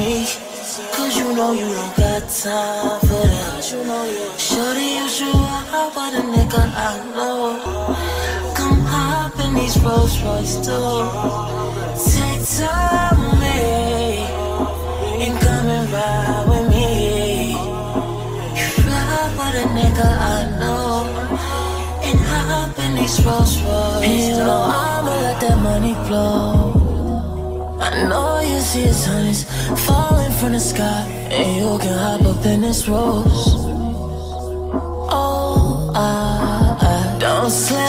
me. Cause you know you don't got time for that. you Shorty, you should out with a nigga I know. Come hop in these Rolls Royce too. Take time with me. And come and ride with me. You ride with a nigga I know. And hop in these Rolls Royce. And you know I'ma let that money flow. I know you see is falling from the sky, and you can hop up in this rose. Oh, I, I don't sleep.